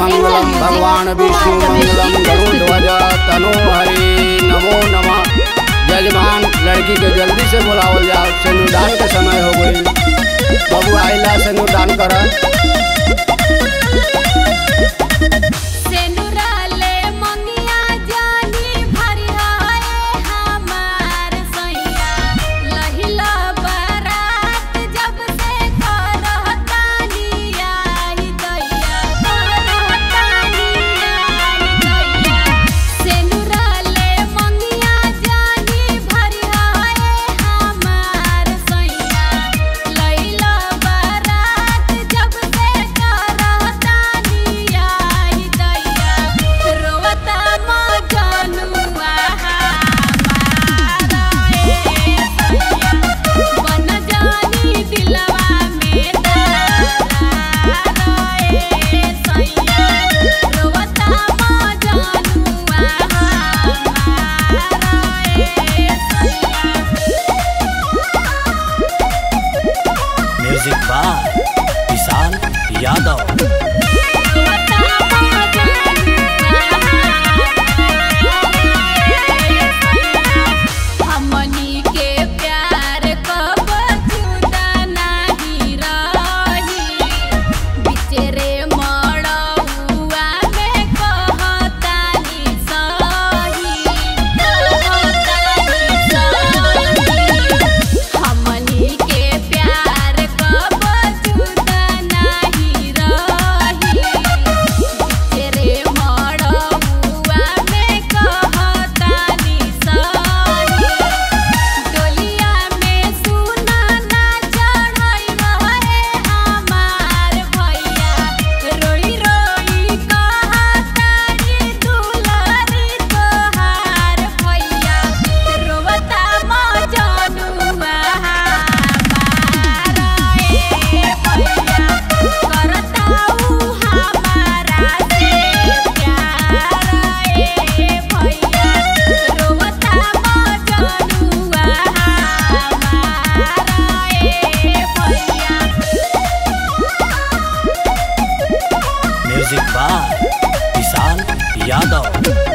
मंगलम भगवान विष्णु मंगलम गरुध्वज तनो हरि नमो नमः। जजमान लड़की के जल्दी से बुलाओ जाओ। संविधान के समय हो गई। बबू आइला सिंदूरदान कर यादव यादव।